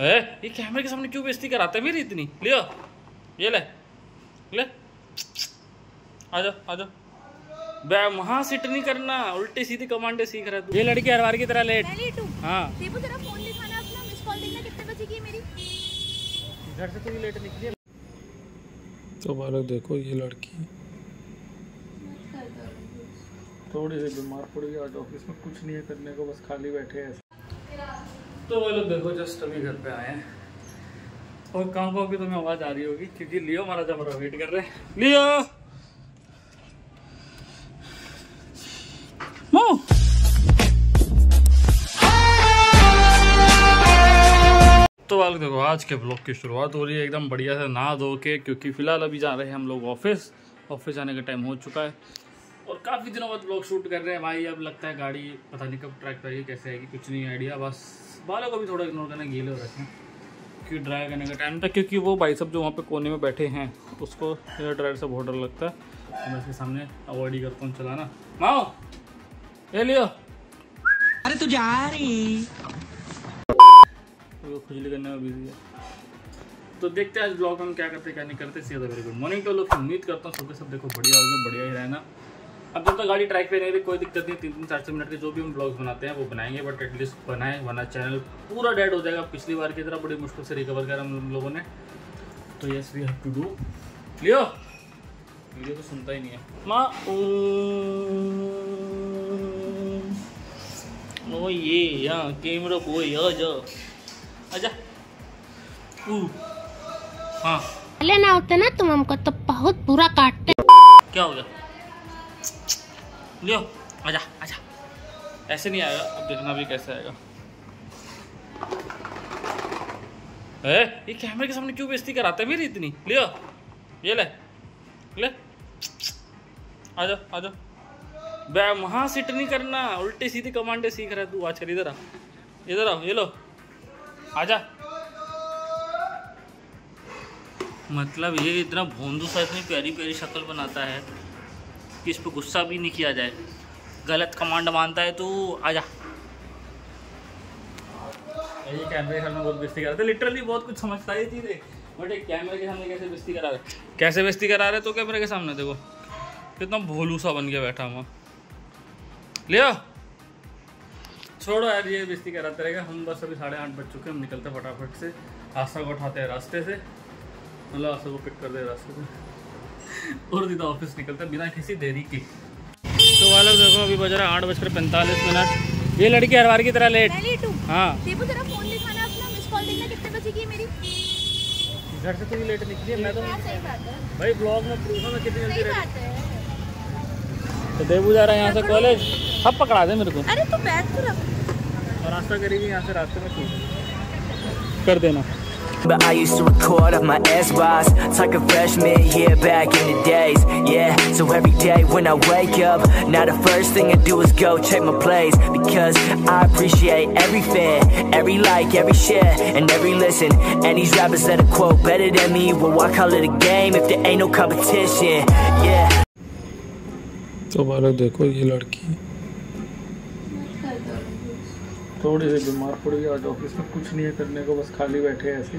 ए ये कैमरे के सामने क्यों बेइज्जती कराते हैं मेरी इतनी? लियो ये ले ले। आ जाओ आ जाओ वहाँ सिट नहीं करना उल्टे सीधी कमांडे सीख रहा है तू। ये लड़की हर बार की तरह लेट हूँ हाँ। देबू जरा फ़ोन दिखाना अपना मिस कॉल देखना कितने बजे की है मेरी। घर से तू लेट निकली है। तो बालक देखो ये लड़की। थोड़ी सी बीमार पड़ गई आज ऑफ़िस में कुछ नहीं है करने को बस खाली बैठे हैं तो वो लोग देखो जस्ट अभी घर पे आए हैं। और पाओ की तुम्हें आवाज़ आ रही होगी? क्योंकि लियो महाराज हमारा वेट कर रहे हैं। लियो! तो देखो, आज के ब्लॉग की शुरुआत हो रही है। एकदम बढ़िया से नहा धो के, क्योंकि फ़िलहाल अभी जा रहे हैं हम लोग ऑफ़िस ऑफ़िस जाने का टाइम हो चुका है। और काफ़ी दिनों बाद ब्लॉग शूट कर रहे हैं। भाई, अब लगता है गाड़ी, पता नहीं कब ट्रैक करेगी, कैसे आएगी, कुछ नहीं आइडिया बस बालों को भी थोड़ा इग्नोर करना गीले हो रखे क्योंकि ड्राई करने का टाइम था क्योंकि वो भाई सब जो वहाँ पे कोने में बैठे हैं उसको हेयर ड्रायर से बहुत डर लगता है। तो मैं इसके सामने अवॉइड ही करता हूँ चलाना। माओ! ले लियो। अरे तू जा रही। वो खुजली करने में बिज़ी है। तो देखते हैं आज ब्लॉग में हम क्या करते क्या नहीं करते सीधा वेरी गुड मॉर्निंग तो लोग उम्मीद करता हूँ सुबह सब देखो बढ़िया होगा बढ़िया ही रहना। अब जब तक गाड़ी ट्रैक पे नहीं रही कोई दिक्कत नहीं तीन तीन चार छः मिनट के जो भी हम ब्लॉग्स बनाते हैं वो बनाएँगे बट एटलीस्ट बनाए वरना चैनल पूरा डेड हो जाएगा। पिछली बार की तरह बड़ी मुश्किल से रिकवर करा हम लोगों ने। तो yes we have to do Leo video तो सुनता ही नहीं है। माँ ओ ये यहाँ कैमरा बॉय आ जा। आजा हाँ। ना होते ना तुम हमको तो बहुत बुरा काटते। क्या हो गया? लियो, आजा आजा। ऐसे नहीं आएगा, अब देखना भी कैसे आएगा। ए, ये कैमरे के सामने क्यों बेइज्जती कराते मेरी इतनी? लियो, ये ले ले। आ जाओ आ जाओ बे, वहाँ सिट नहीं करना, उल्टे सीधे कमांडे सीख रहा है तू अच्छा इधर आ। इधर आओ, ये लो। आजा। मतलब ये इतना भोंदू सा, इतनी प्यारी प्यारी शक्ल बनाता है। कि इस पर गुस्सा भी नहीं किया जाए। गलत कमांड मानता है तो आजा ये कैमरे के सामने बहुत बेस्ती करा रहे लिटरली बहुत कुछ समझता है ये चीज़ें। बट एक कैमरे के सामने कैसे बेस्ती करा रहे कैसे बेस्ती करा रहे तो कैमरे के सामने देखो। कितना भोलू सा बन के बैठा हुआ। लियो छोड़ो यार ये बेस्ती कराते रहेगा। हम बस अभी साढ़े आठ बज चुके हैं। हम निकलते फटाफट से। आशा को उठाते हैं रास्ते से। मतलब आस्था को पिक कर दे रास्ते से। और सीधा ऑफ़िस निकलते हैं बिना किसी देरी की। तो वालों देखो अभी बज रहा है आठ बजकर पैंतालीस मिनट। ये लड़की हर बार की तरह लेट हूँ। देबू जरा फ़ोन दिखाना अपना मिस कॉल देखना कितने बजे की मेरी। घर से तो ये लेट निकली है मैं तो हाँ सही बात है। भाई ब्लॉग में प्रूफ है कितनी जल्दी बात है। तो देबू जा रहा है यहाँ से कॉलेज सब पकड़ा दे मेरे को। अरे तू बैग तो रख। और रास्ता करेगी यहाँ से रास्ते में कर देना। But I used to record off my S-Boss Like a freshman, yeah, back in the days Yeah, so every day when I wake up Now the first thing I do is go check my plays Because I appreciate every fan Every like, every share, and every listen And these rappers that are quote better than me Well, I call it a game if there ain't no competition Yeah तो बालक देखो ये लड़की थोड़ी सी बीमार पड़ गई आज ऑफ़िस में कुछ नहीं है करने को बस खाली बैठे हैं ऐसे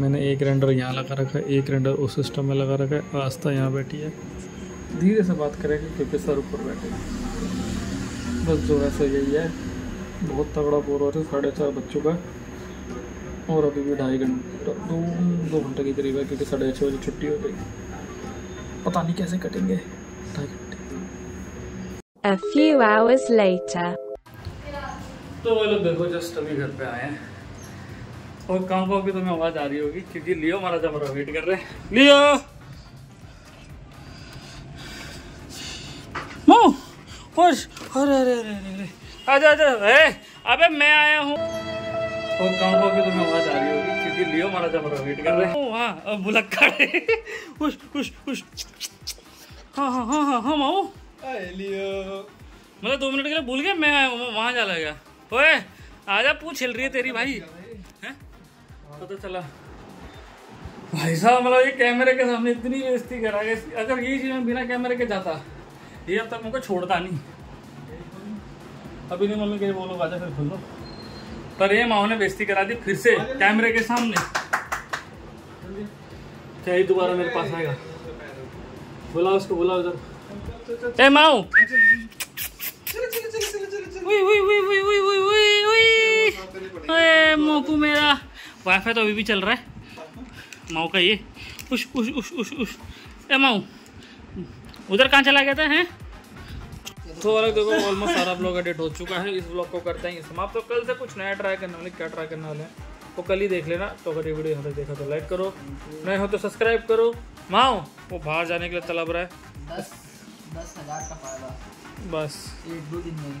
मैंने एक रेंडर यहाँ लगा रखा है एक रेंडर उस सिस्टम में लगा रखा है आस्था यहाँ बैठी है। धीरे से बात करेंगे क्योंकि सर ऊपर बैठे बस जो है सो यही है। बहुत तगड़ा बोर हो रहा है साढ़े चार बज चुका है। और अभी भी ढाई घंटे दो दो घंटे के करीब है क्योंकि साढ़े छः बजे छुट्टी हो गई। पता नहीं कैसे कटेंगे। ढाई घंटे। A few hours later. तो वो लोग देखो जस्ट अभी घर पे आए हैं। और कहाँ पाओ की तुम्हें आवाज़ आ रही होगी? क्योंकि लियो हमारा जमरा वेट कर रहे हैं। लियो! अरे अरे अरे अरे अरे। आजा आजा। ए अबे मैं आया हूँ। और कहाँ पाओ की तुम्हें आवाज़ आ रही होगी? क्योंकि लियो हमारा जमरा वेट कर रहे हैं। हाँ अब बुलक्कड़ खुश खुश खुश हाँ हाँ हाँ हाँ हाँ माओ मतलब दो मिनट के लिए भूल गया मैं वहाँ जा लगा। ओए, आजा पूछ हिल रही है तेरी भाई। पता चला। भाई साहब मतलब ये कैमरे के सामने इतनी बेइज्जती करा के अगर ये चीज़ मैं बिना कैमरे के जाता, ये अब तक मुझको छोड़ता नहीं। अभी नहीं मम्मी कहीं बोलो, आजा फिर खोल। पर ये माओ ने बेइज्जती करा दी फिर से कैमरे के सामने। क्या ही दोबारा मेरे पास आएगा। बुलाओ उसको, बुलाओ इधर। ए माओ मोकू मेरा। वाईफाई तो अभी भी चल रहा है। माओ का ये। उश उश उश उश उश। ए माओ। उधर कहाँ चला गया था हैं? तो वाला देखो ऑलमोस्ट सारा ब्लॉग एडिट हो चुका है इस ब्लॉग को करते हैं समाप्त। तो कल से कुछ नया ट्राई करने वाले क्या ट्राई करने वाले हैं वो कल ही देख लेना। तो अगर ये वीडियो यहाँ तक देखा तो लाइक करो। नए हो तो सब्सक्राइब करो। माओ वो बाहर जाने के लिए तलब रहा है। दस दस का फ़ायदा। बस। एक दो दिन में।